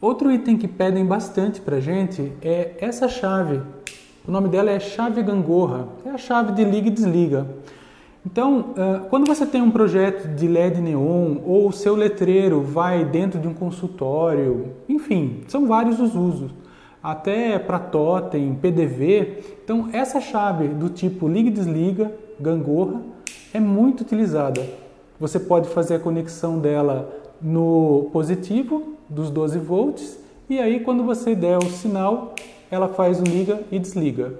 Outro item que pedem bastante para gente é essa chave. O nome dela é chave gangorra, é a chave de liga e desliga. Então, quando você tem um projeto de LED neon ou o seu letreiro vai dentro de um consultório, enfim, são vários os usos, até para totem, PDV. Então, essa chave do tipo liga e desliga, gangorra, é muito utilizada. Você pode fazer a conexão dela no positivo dos 12 volts e aí quando você der o sinal, ela faz o liga e desliga.